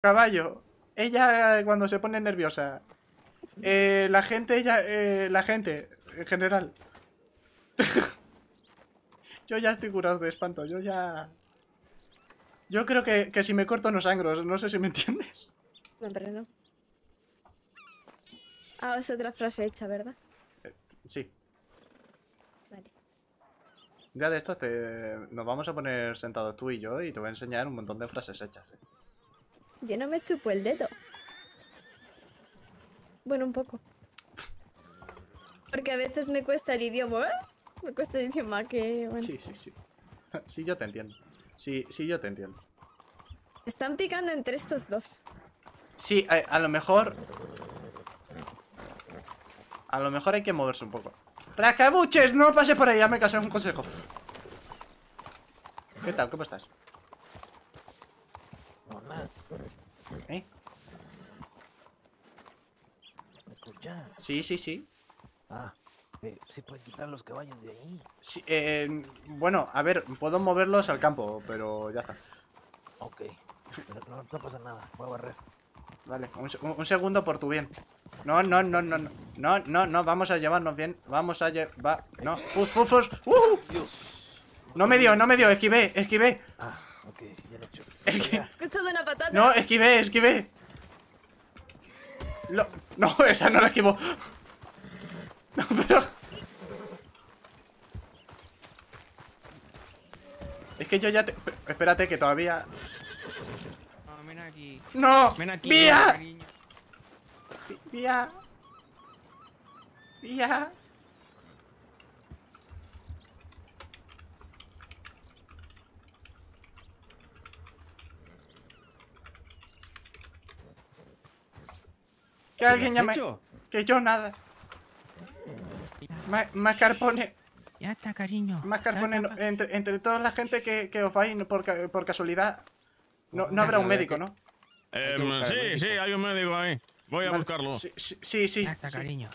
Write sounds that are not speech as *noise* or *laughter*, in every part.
Caballo. Ella eh, cuando se pone nerviosa. Eh, la gente, ella, eh, la gente, en general. *laughs* yo ya estoy curado de espanto, yo ya... Yo creo que, que si me corto no sangro, no sé si me entiendes. No, pero no. Ah, es otra frase hecha, ¿verdad? Sí. Vale. Ya de esto te... nos vamos a poner sentados tú y yo y te voy a enseñar un montón de frases hechas. Yo no me chupo el dedo. Bueno, un poco. Porque a veces me cuesta el idioma. ¿eh? Me cuesta el idioma que... Bueno. Sí, sí, sí. *laughs* Sí, yo te entiendo. Sí, sí, yo te entiendo. Están picando entre estos dos. Sí, a, a lo mejor... A lo mejor hay que moverse un poco. ¡Trascabuches! No pases por ahí, ya me casé un consejo. ¿Qué tal? ¿Cómo estás? Mamá, ¿Eh? Sí, sí, sí. Ah, eh, sí pueden quitar los caballos de ahí. Sí, eh, bueno, a ver, puedo moverlos al campo, pero ya está. Ok, pero no, no pasa nada, voy a barrer. Vale, un, se- un- un segundo por tu bien. No, no, no, no, no, no, no, no, vamos a llevarnos bien. Vamos a llevar... No, fus, fus, fus. ¡Uh! No me dio, no me dio, esquivé, esquivé. Ah, ok, ya lo he hecho. Es que- Ya. He escuchado una patada. No, esquivé, esquivé. Lo- No, *laughs* esa no la esquivó. No, pero... Es que yo ya te... Espérate que todavía... No, ven aquí. ¡No! Ven aquí. ¡Vía! ¡Vía! ¡Vía! Que alguien ¿Qué has llame... hecho? Que yo nada. Ma- Mascarpone... Ya está, cariño. No- está. entre, entre toda la gente que, que os vais por, por casualidad... No, no habrá un médico, ¿no? Sí, médico. sí, hay un médico ahí. Voy a Vale, buscarlo. Sí, sí, Ya está, sí. cariño.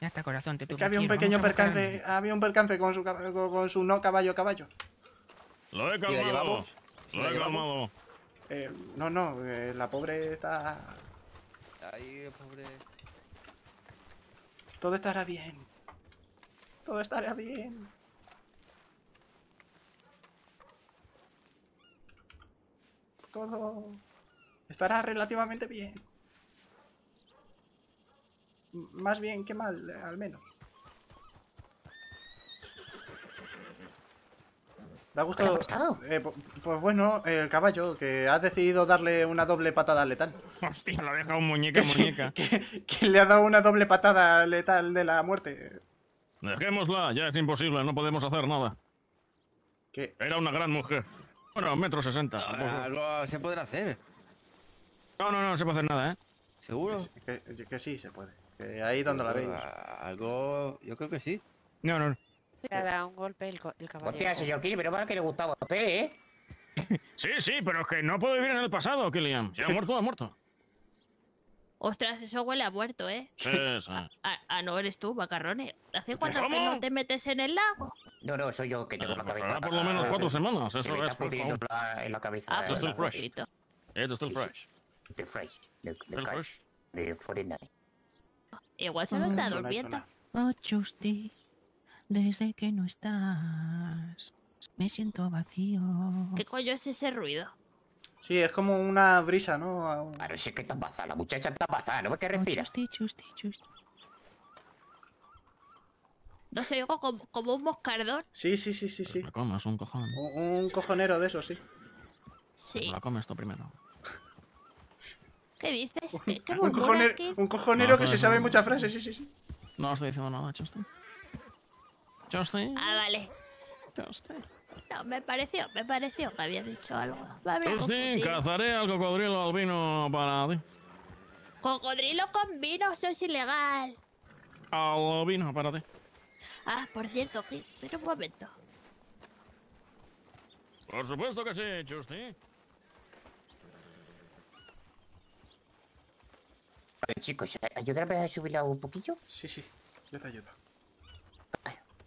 Ya está, corazón. Te Es tuve que había un pequeño percance, había un percance con su, con, con su no caballo caballo. Lo he calmado. Lo ¿La he calmado. Eh, no, no, eh, la pobre está... Pobre. Todo estará bien. Todo estará bien. Todo estará relativamente bien. Más bien que mal, eh, al menos. ¿Te ha gustado? Eh, pu- pues bueno, el caballo, que ha decidido darle una doble patada letal. Hostia, lo ha dejado muñeca, muñeca. que, que le ha dado una doble patada letal de la muerte. Dejémosla, ya es imposible, no podemos hacer nada. Que Era una gran mujer. Bueno, metro sesenta. Ah. Algo se podrá hacer. No, no, no se puede hacer nada, ¿eh? ¿Seguro? Que, que- que sí se puede. Que ahí donde la veis. Algo. Yo creo que sí. No, no, no. *laughs* Le da un golpe el, el caballo. Hostia, señor Kiri, pero para que le gustaba a usted, ¿eh? *laughs* Sí, sí, pero es que no puedo vivir en el pasado, Killian. Si ha *laughs* muerto, ha muerto. Ostras, eso huele a muerto, ¿eh? Sí, sí. Ah, no eres tú, macarrones. ¿Hace cuánto que no te metes en el lago? No, no, soy yo que tengo Eh, la pues cabeza. hará por lo menos cuatro semanas, Se eso me es pudriendo aún. la- en la cabeza. Ah, eh, pues still fresh. It's still fresh. De fresh. Still ca- fresh. de 49. Igual se lo está durmiendo. Oh, Chusti, desde que no estás, me siento vacío. ¿Qué coño es ese ruido? Sí, es como una brisa, ¿no? Claro, sí que está pasada, la muchacha está pasada, ¿no ves que respira? Chusti, Chusti, Chusti. No sé, oigo como, como un moscardón. Sí, sí, sí, sí, sí. Me comes un cojón. Un, un cojonero de eso, sí. Sí. Me la comes tú primero. ¿Qué dices? ¿Qué, qué Un cojonero, aquí? un cojonero No, que se sabe muchas frases, sí, sí, sí. No estoy diciendo nada, Chusti. Chusti. Ah, vale. Chusti. No, me pareció, me pareció que había dicho algo. Chusti, confundido. cazaré al cocodrilo albino para ti. Cocodrilo con vino, eso es ilegal. Albino para ti. Ah, por cierto, Gil, espera un momento. Por supuesto que sí, Chusti. Vale, chicos, ayúdame a subirla un poquillo. Sí, sí. Yo te ayudo.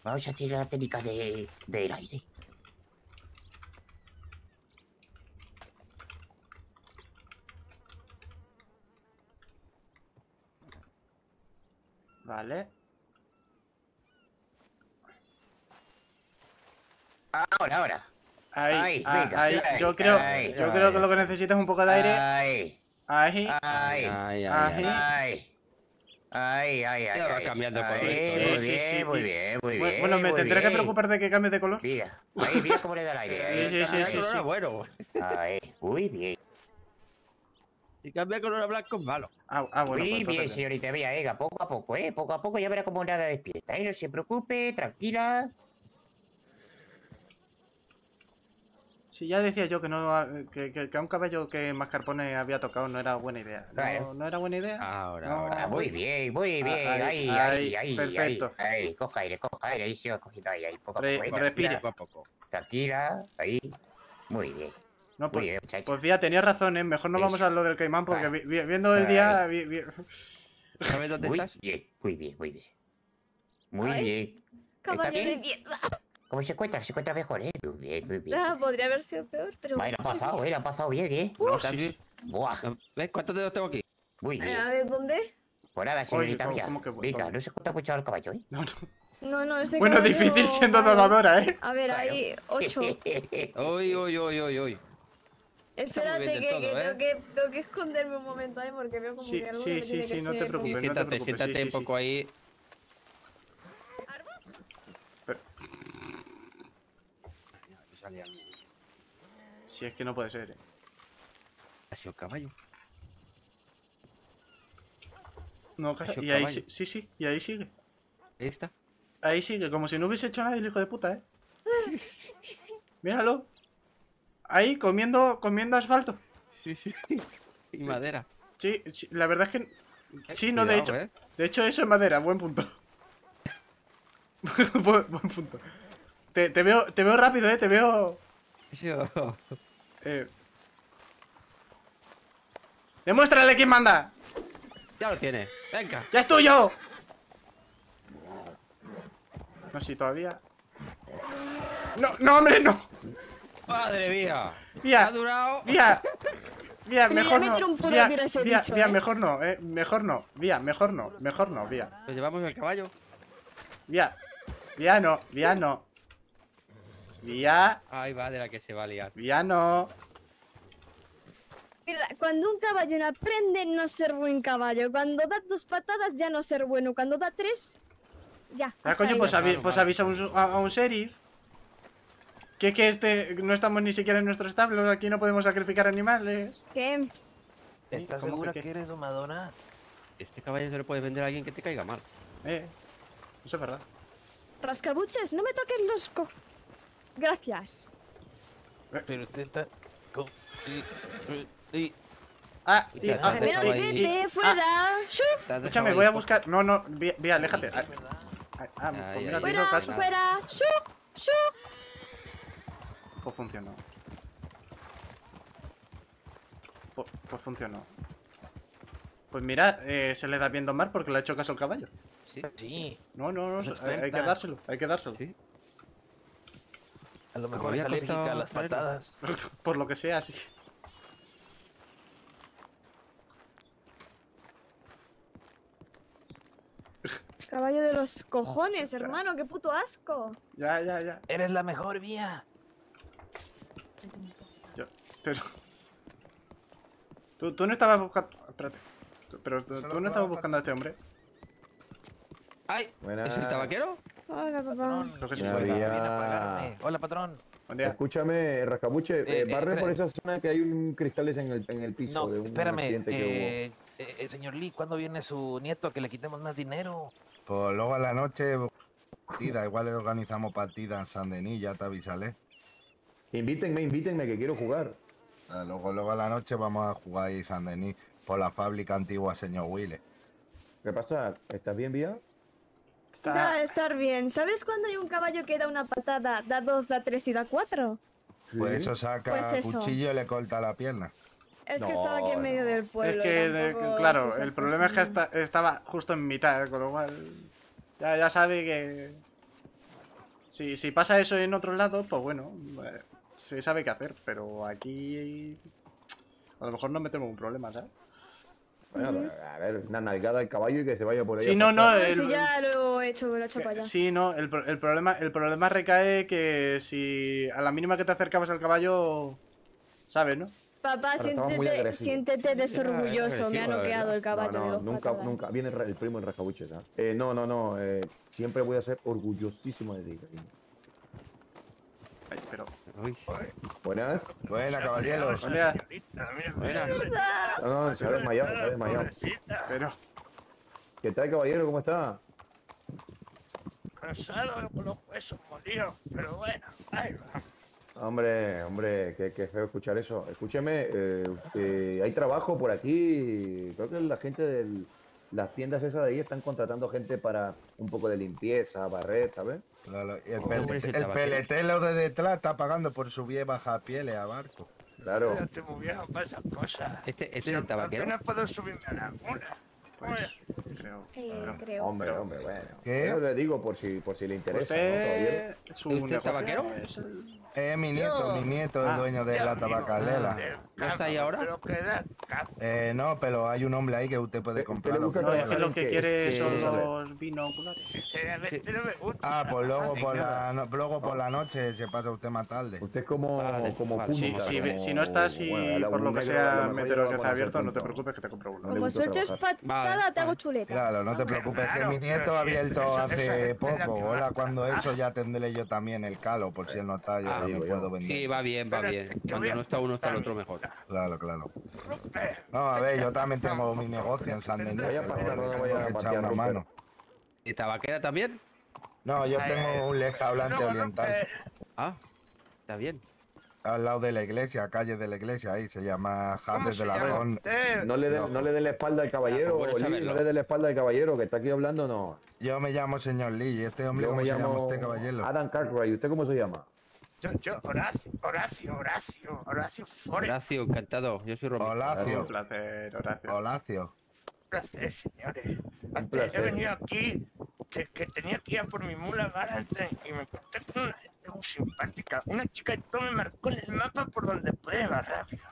Vamos a hacer la técnica de, del aire. Vale. Ahora, ahora. Ahí, ahí, ah, ahí. yo creo, yo creo que lo que necesitas es un poco de aire. Ahí. Ahí. Ahí. ahí ay. ay. Ay. Ya va ay. cambiando Ay, color. Sí, muy sí, bien, sí, muy bien, muy bien. Bueno, me tendré que preocupar de que cambie de color. Mira, ahí, mira cómo le da el aire. Sí, sí, sí, sí. a bueno. Ahí, muy bien. Si cambia color a blanco es malo. Ah, ah, bueno, muy pues bien, señorita, vea, venga, poco a poco, ¿eh? Poco a poco ya verá cómo nada despierta, ¿eh? No se preocupe, tranquila. Sí, ya decía yo que no que, que, que a un caballo que mascarpone había tocado no era buena idea. Claro. No, no era buena idea. Ahora, No. ahora. Ah, muy bien, muy bien. ahí, ahí, ahí, ahí, ahí, perfecto. Ahí, ahí, coja aire, coja aire, ahí sigo cogiendo aire, ahí, poco a Re- poco. respire. Poco a poco. Tranquila, ahí. Muy bien, No, muy pues, bien, muchacho. pues fía, tenías razón, ¿eh? Mejor no vamos a lo del caimán porque vi- vi- viendo el día... vi- vi- ¿Sabes dónde Muy estás? bien, muy bien, muy bien. Muy Ay. bien. Caballo de bien? pieza. ¿Cómo se encuentra? ¿Se encuentra mejor, eh? Muy bien, muy bien. Ah, podría haber sido peor, pero. Lo ha pasado, eh, lo ha pasado bien, eh. No, ¿Estás sí, sí. Buah, ¿Ves cuántos dedos tengo aquí? muy Eh, A ver, ¿dónde? Pues nada, señorita ¿cómo- mía. cómo que- Venga, dónde? no se cuenta mucho al caballo, eh. No, no. No, no, ese Bueno, caballo difícil siendo domadora, ¿eh? A ver, Claro. hay ocho. Uy, uy, uy, uy, uy. Espérate, que, del todo, que ¿eh? tengo que tengo que esconderme un momento ahí porque veo como Sí, que algo sí, me sí, tiene sí, que no te preocupes. No te siéntate, preocupes, siéntate sí, sí, un sí. poco ahí. Si es que no puede ser, ¿eh? Ha sido caballo. No, ca- y ahí caballo. sí, sí, sí, y ahí sigue. Ahí está. Ahí sigue, como si no hubiese hecho nada el hijo de puta, ¿eh? *laughs* Míralo. Ahí, comiendo, comiendo asfalto. Sí, sí. Y madera. Sí, sí, la verdad es que... Sí, no, de hecho... ¿eh? De hecho, eso es madera, buen punto. *laughs* buen, buen punto. Te, te veo, te veo rápido, eh, te veo... Sido- Eh... ¡Demuéstrale quién manda! Ya lo tiene. Venga. ¡Ya es tuyo! No, sí, todavía... No, no, hombre, no. Madre mía. Vía, Ha durado. vía, vía, Le voy a mejor no. un puro Vía, tiro a ese vía, bicho, vía, eh. mejor no, eh, mejor no. Vía, mejor no, mejor no, vía. Lo llevamos el caballo. Vía, vía no, vía no. Vía, Ahí va de la que se va a liar. vía no. Mira, cuando un caballo no aprende, no ser buen caballo. Cuando da dos patadas, ya no ser bueno. Cuando da tres, ya. Ah, coño, pues, avi- pues avisa a un, a, a un sheriff. Que que este, no estamos ni siquiera en nuestro establo, aquí no podemos sacrificar animales. ¿Qué? ¿Estás ¿Cómo segura que que, eres domadora? Este caballo se lo puedes vender a alguien que te caiga mal. Eh, eso es verdad. Rascabuches, no me toques los co... Gracias. Pero está... con- y- y- Ah, y, ah, menos vete, fuera. Has dejado escúchame, voy a buscar. No, no, vía, aléjate. Ah, ah, ah, pues mira, Fuera, caso. fuera. ¡Shu! ¡Shu! Pues funcionó. Pues, pues funcionó. Pues mira, eh, se le da bien domar porque le ha hecho caso al caballo. Sí. Sí, No, no, no, hay, hay que dárselo, hay que dárselo. Sí. A lo mejor es alérgica a las patadas. *laughs* Por lo que sea, sí. Caballo de los cojones, hermano, qué puto asco. Ya, ya, ya. Eres la mejor vía. Yo, pero. Tú, tú no estabas buscando. Espérate. Tú- pero tú, tú no estabas buscando a este hombre. ¡Ay! Buenas. ¿Es el tabaquero? Hola. Patrón, Lo que se a pagarme. Hola, patrón. Escúchame, Rascabuche, Eh, eh, eh, barre espera. por esa zona que hay un cristales en el, en el piso No, de un espérame. accidente que Eh, señor Lee, ¿cuándo viene su nieto que le quitemos más dinero? Pues luego a la noche, partida, igual le organizamos partida en San Denis, ya te avisaré. Invítenme, invítenme, que quiero jugar. Ah, Luego, luego a la noche vamos a jugar ahí San Denis por la fábrica antigua, señor Willy. ¿Qué pasa? ¿Estás bien, Vía? Está. Va a estar bien. ¿Sabes cuando hay un caballo que da una patada, da dos, da tres y da cuatro? Pues eso saca Pues eso. cuchillo y le corta la pierna. Es que estaba aquí en medio no. del pueblo. es que, eh, claro, el problema es que esta- estaba justo en mitad, con lo cual. Ya, ya sabe que. Si, si pasa eso en otro lado, pues bueno, eh, se sabe qué hacer, pero aquí. A lo mejor nos metemos un problema, ¿sabes? Bueno, a ver, una nalgada al caballo y que se vaya por ahí. Sí, no, no, el- Si ya lo he hecho, lo he hecho para allá. Sí, no, el, el problema, el problema recae que si a la mínima que te acercabas al caballo, ¿sabes, no? Papá, siéntete, siéntete desorgulloso. Me ha noqueado el caballo No, nunca, patadas. nunca. Viene el, primo en rascabuche, ¿sabes? Eh, no, no, no. eh, siempre voy a ser orgullosísimo de ti, cariño. Ay, pero... Uy, Buenas. Buena, caballeros. Hola, buena. No, no, se ha desmayado, se ha desmayado. pero... ¿Qué tal, caballero? ¿Cómo está? Cansado con los huesos molidos, pero bueno, ahí va. Hombre, hombre, qué, qué feo escuchar eso. Escúcheme, eh, eh, hay trabajo por aquí. Creo que la gente de las tiendas esas de ahí están contratando gente para un poco de limpieza, barrer, ¿sabes? Claro, y el, ¿Cómo pel- es el el peletelo de detrás está pagando por su vieja pieles a barco. Claro. Estoy muy viejo para esas cosas. ¿Este, este Si es el tabaquero? apenas puedo subirme a. Oye, creo- Eh, creo. Hombre, hombre, bueno. ¿Qué? Yo le digo por si, por si le interesa, ¿no? Usted, su ¿Usted negocio tabaquero? es el- Es mi nieto, mi nieto es Ah, dueño de la tabacalera. ¿No está ahí ahora? Eh, no, pero hay un hombre ahí que usted puede ¿Usted le comprarlo. gusta No, es que trabajar lo que quiere Sí, son los binoculares. Ah, pues luego Ni por, la, no- luego por la noche se pasa usted más tarde. Usted es como, Vale, como vale. Si, punta, si, como- si no estás y bueno, por lo que sea mejor meter lleva lo que está abierto, no te preocupes que te compro uno. Como sueltes patada, te hago chuleta. Claro, no te preocupes, que mi nieto ha abierto hace poco. Ahora cuando eso ya tendré yo también el calo, por si él no está, yo Ah, también puedo vender. Sí, va bien, va bien. Cuando no está uno, está el otro mejor. Claro, claro. No, a ver, yo también tengo mi negocio en San Denis, Vaya pero pasar, vaya tengo a echar una mano. ¿Y tabaquera también? No, yo tengo un lesta hablante oriental Ah, está bien. al lado de la iglesia, calle de la iglesia, ahí se llama ¿Cómo Javes se de la? No le, den, no le den la espalda al caballero, Ah, no le den la espalda al caballero que está aquí hablando, no. Yo me llamo señor Lee, ¿y este hombre Yo cómo me se llama llamo usted, caballero? Adam Cartwright, ¿y usted cómo se llama? Yo, yo, Horacio, Horacio, Horacio, Horacio Forest. Horacio, encantado. Yo soy Romero. Un Horacio, placer, Horacio. Horacio. placer, señores. Antes placer. he venido aquí, que, que tenía que ir a por mi mula Valentine y me encontré con una gente muy simpática. Una chica y todo me marcó en el mapa por donde puede más rápido.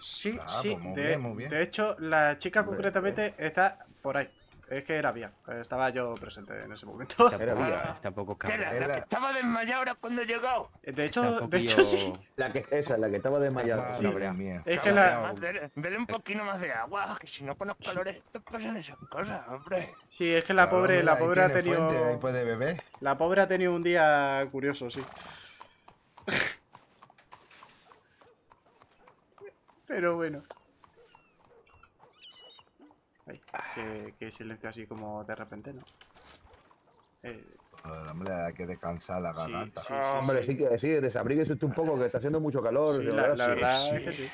Sí, Ah, sí. pues muy de, bien, muy bien. de hecho, la chica concretamente está por ahí. Es que era vía. Estaba yo presente en ese momento. Era Tampoco, vía. tampoco Que la, que estaba desmayada ahora cuando he llegado. De hecho, de hecho sí. La que, esa, la que estaba desmayada. Madre Sí. mía. Es que la, dele un poquito más de agua, que si no con los calores pasan esas cosas, hombre. sí, es que la Claro, pobre, la pobre ha tenido, fuente, ahí puede beber. la pobre ha tenido un día curioso, sí. *laughs* Pero bueno. Ay, qué, qué silencio así como de repente, ¿no? Eh, Joder, hombre, hay que descansar la sí, garganta. sí, sí, Ah, hombre, sí que sí, desabríguese usted un poco, que está haciendo mucho calor. sí, la, verdad es que sí.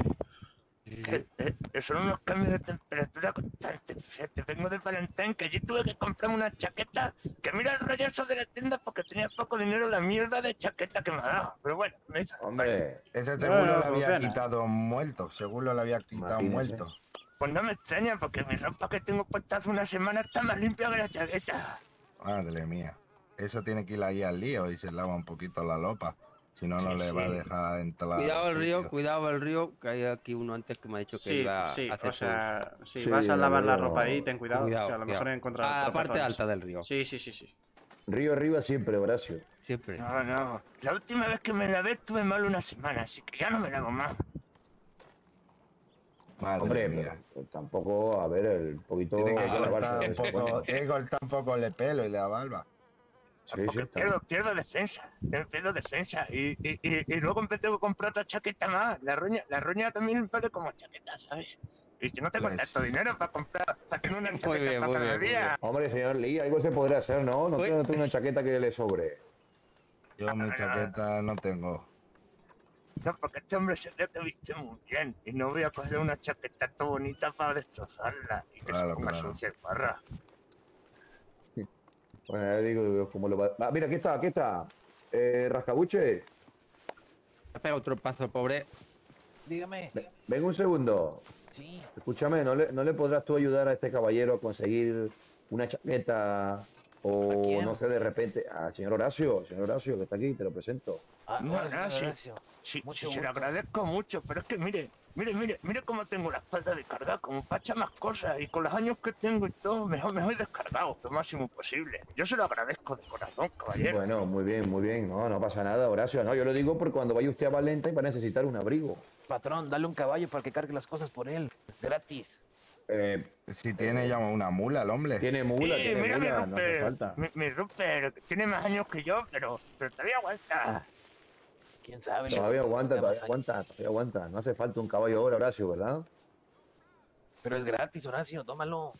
Que, eh, que son unos cambios de temperatura constantes. Fíjate, vengo de Valentine, que allí tuve que comprarme una chaqueta, que mira el rolloso de la tienda porque tenía poco dinero la mierda de chaqueta que me ha dado. Pero bueno, me hizo... Hombre, Ese seguro no, le había funciona. quitado muerto, seguro le había quitado Imagínese. muerto. Pues no me extraña, porque mi ropa que tengo puesta hace una semana está más limpia que la chaqueta. Madre mía. Eso tiene que ir ahí al lío y se lava un poquito la lopa. Si no, no Sí, le va a dejar entrar. Cuidado al el río, cuidado el río, que hay aquí uno antes que me ha dicho que Sí, iba sí, a hacer o sea, si Sí, vas a lavar la ropa ahí, ten cuidado, cuidado, que a lo mejor encuentras a la parte alta del río, Sí, sí, sí, sí. río arriba siempre, Horacio. siempre. No, no. La última vez que me lavé estuve mal una semana, así que ya no me lavo más. Madre Hombre, mía. pero pues, tampoco, a ver, el poquito Tiene que que cortar de un poco, tiene que cortar un poco el pelo y la barba. Sí, sí, pierdo, pierdo defensa, pierdo defensa. Y, y, y, y luego me tengo que comprar otra chaqueta más. La roña, la roña también vale como chaqueta, ¿sabes? Y yo no tengo Pues- tanto dinero para comprar, para tener una Muy chaqueta bien, para muy bien, día. Hombre, señor Lee, algo se podrá hacer, ¿no? No usted una chaqueta que le sobre. Yo mi chaqueta no tengo. No, porque este hombre se ve que viste muy bien. Y no voy a coger una chaqueta tan bonita para destrozarla. Y que Claro, se ponga claro. sucia y barra. *laughs* Bueno, ya digo, ¿cómo lo va? Ah, mira, aquí está, aquí está. Eh, Rascabuche, Ha pegado otro paso, pobre. Dígame. ve- ven un segundo. Sí. Escúchame, ¿no le, ¿no le podrás tú ayudar a este caballero a conseguir una chaqueta? O no sé, de repente, al señor Horacio, señor Horacio, que está aquí, te lo presento. Ah, No. Horacio. Sí, sí, se lo agradezco mucho, pero es que mire, Mire, mire, mire cómo tengo la espalda descargada, como pacha más cosas, y con los años que tengo y todo, mejor, mejor descargado, lo máximo posible. Yo se lo agradezco de corazón, caballero. Bueno, muy bien, muy bien. No, no pasa nada, Horacio. No, yo lo digo porque cuando vaya usted a Valenta va a necesitar un abrigo. Patrón, dale un caballo para que cargue las cosas por él. Gratis. Eh, Si tiene ya una mula el hombre. tiene mula, Sí, tiene mira mi mula, no hace Rupert, falta. mi, mi Rupert, tiene más años que yo, pero, pero todavía aguanta. ¿Quién sabe? Todavía aguanta, todavía aguanta, todavía aguanta. No hace falta un caballo ahora, Horacio, ¿verdad? Pero es gratis, Horacio, tómalo.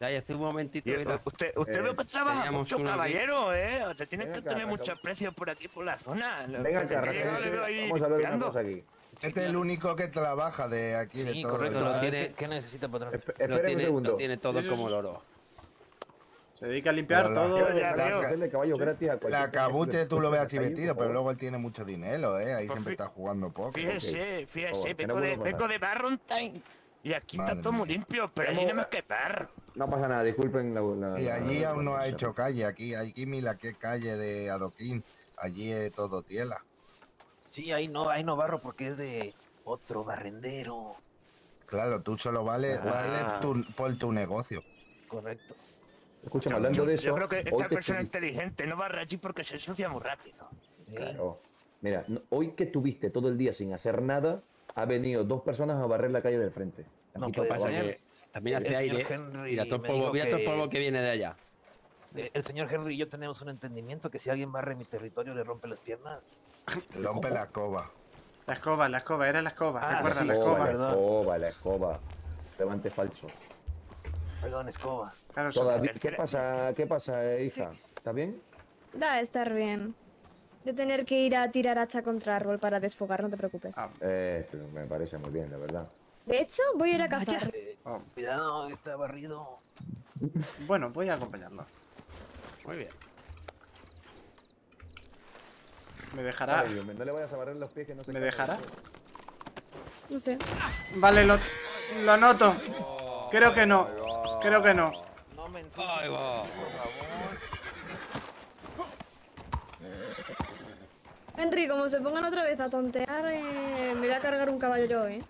Ya, ya hace un momentito, mira. usted usted eh, veo que trabaja mucho, caballero, ¿eh? Usted tiene que acá, tener acá. mucho aprecio por aquí, por la zona. Lo- Venga, acá, vamos a ver una cosa aquí. Este es el único que trabaja de aquí, de Sí, todo. correcto, el- lo lo tiene. ¿Qué necesita, Lo Espéreme un tiene, segundo. lo tiene todo como sí. loro. Se dedica a limpiar Pero la- todo. Yo ya La- La le tú lo ves así la vestido, pero favor. luego él tiene mucho dinero, ¿eh? Ahí Pues siempre está jugando poco. Fíjese, fíjese, vengo de, vengo de Barrontine. Y aquí Madre está todo muy limpio, pero allí no me que ver. No pasa nada, disculpen la... la- Y la- allí la- aún no la- ha hecho calle, aquí, aquí mira qué calle de Adoquín, allí es todo tiela. Sí, ahí no, ahí no barro porque es de otro barrendero. Claro, tú solo vale, Ah. vale tu- por tu negocio. Correcto. Escúchame, hablando de eso... Yo creo que hoy esta persona inteligente no barra allí porque se ensucia muy rápido. Sí. Claro. Mira, no- hoy que tuviste todo el día sin hacer nada, ha venido dos personas a barrer la calle del frente. No Aquí para Pasa también El hace señor aire. Henry Mira todo el polvo, dijo mira todo el que- polvo que viene de allá. Eh, El señor Henry y yo tenemos un entendimiento que si alguien barre mi territorio le rompe las piernas. *laughs* Rompe la escoba. La escoba, la escoba, era la escoba. Ah, Recuerda, sí, la escoba. la escoba, la escoba. Levante falso. Perdón, escoba. Claro, Todavía- ¿Qué pasa, qué pasa, eh, hija? ¿Está bien? Da a estar bien. De tener que ir a tirar hacha contra árbol para desfogar, no te preocupes. Ah, Eh, pero me parece muy bien, la verdad. De hecho, voy a ir a cazar. Eh, oh. Cuidado, está barrido. Bueno, voy a acompañarlo. Muy bien. ¿Me dejará? Ay, Dios mío, no le vayas a barrer los pies que no se ¿Me dejará? No sé. Vale, lo, lo noto. Creo que no. Creo que no. No me ensucies, Ahí va. por favor. Henry, como se pongan otra vez a tontear, eh, me voy a cargar un caballo yo, ¿eh?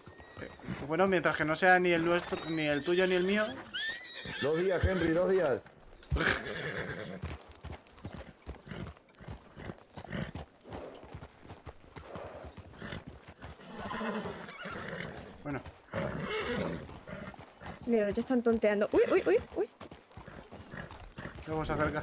Bueno, mientras que no sea ni el nuestro, ni el tuyo ni el mío. Dos días, Henry, dos días. *laughs* Ya están tonteando. Uy, uy, uy, uy. luego se acerca.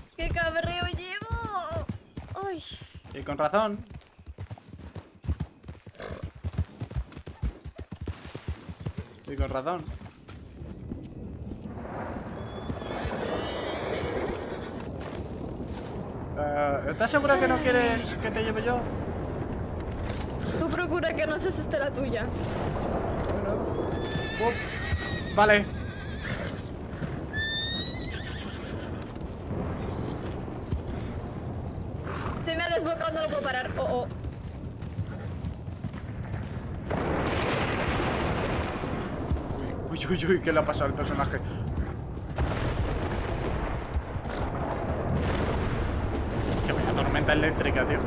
Es que cabreo llevo. Ay. Y con razón. Y con razón. Eh, ¿Estás segura que no quieres que te lleve yo? Tú procura que no se asuste la tuya. Uf. Vale. Se me ha desbocado, no lo puedo parar. Oh, oh. Uy, uy, ¿qué le ha pasado al personaje? Que vaya tormenta eléctrica, tío.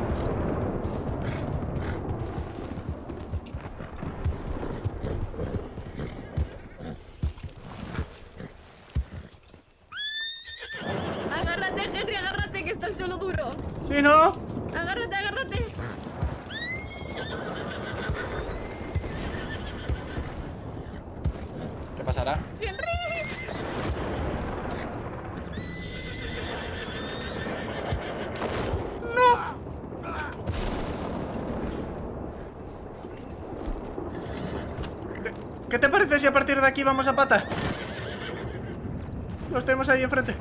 Agárrate, Henry, agárrate, que está el suelo duro. ¿Sí, no? Agárrate, agárrate. ¿Qué pasará? Henry. ¿Qué te parece si a partir de aquí vamos a pata? Los tenemos ahí enfrente.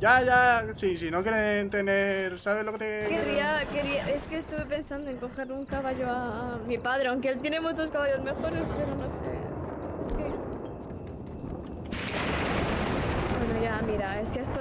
Ya, ya, sí, si no quieren tener, ¿sabes lo que te...? Querría, quería, es que estuve pensando en coger un caballo a, a mi padre, aunque él tiene muchos caballos mejores, pero no sé. Es que... Bueno, ya, mira, es que esto